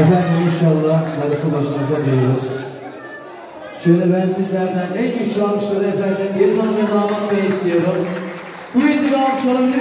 Efendim inşallah darısı başınıza diyoruz. Şöyle ben sizlerden en güçlü alkışları efendim gelin hanım ve damat bey istiyorum. Kuvvetli bir alkış alabilir